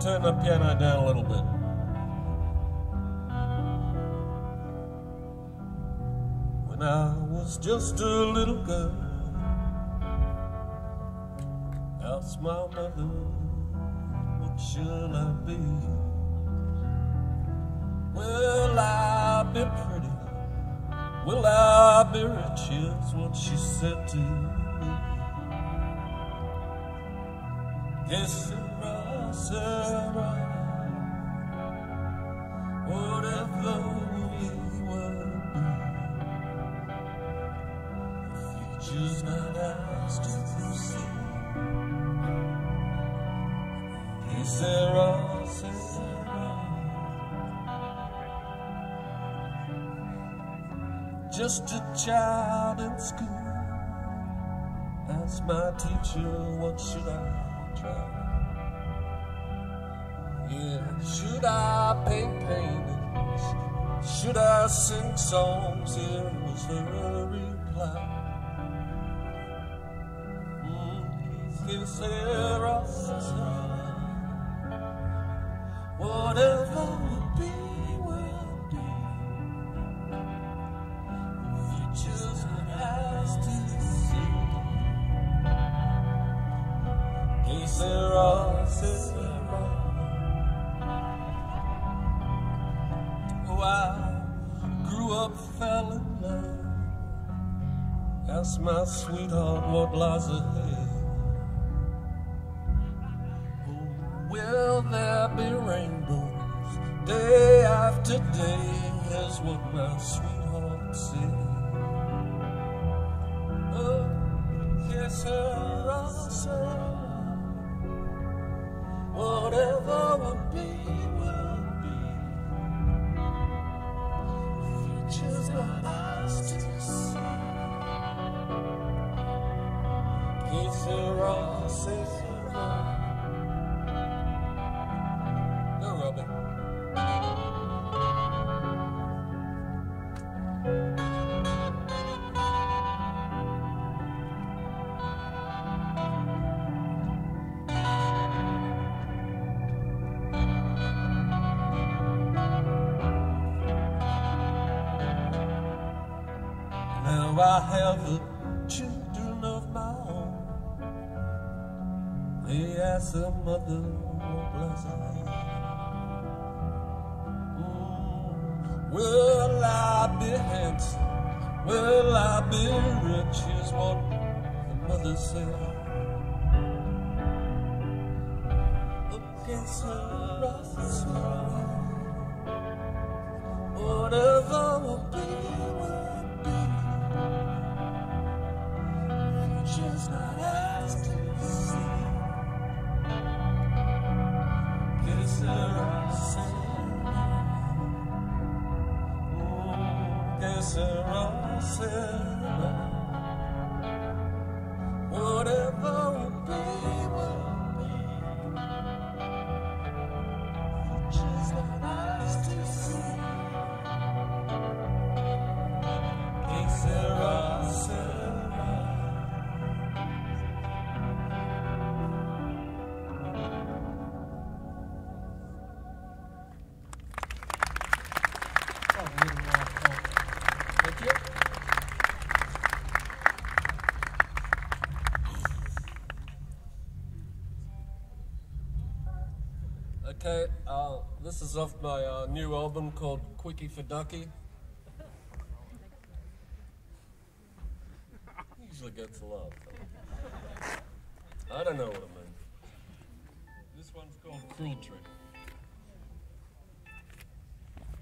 turn the piano down a little bit. When I was just a little girl, asked my mother, what should I be? Will I be pretty? Will I be rich? Is what she said to me. Que sera, Just a child in school. Asked my teacher, what should I try? Yeah, should I paint paintings? Should I sing songs? Here was her reply. Mm, que sera, sera, whatever will be, will be. Future's not ours to see. Que sera, sera. Oh, up, fell in love. My sweetheart what lies ahead. Oh, will there be rainbows day after day? Is what my sweetheart said. Oh, yes. Whatever will be, Future's not ours to Now I have the children of my own. They ask their mother what ahead. Mm, Will I be handsome? Will I be rich? Is what the mother said. Against her Mm, Que sera, sera. Okay, uh, this is off my uh, new album called Quickie for Ducky. Usually gets a love. I don't know what I mean. This one's called Cruel Trick.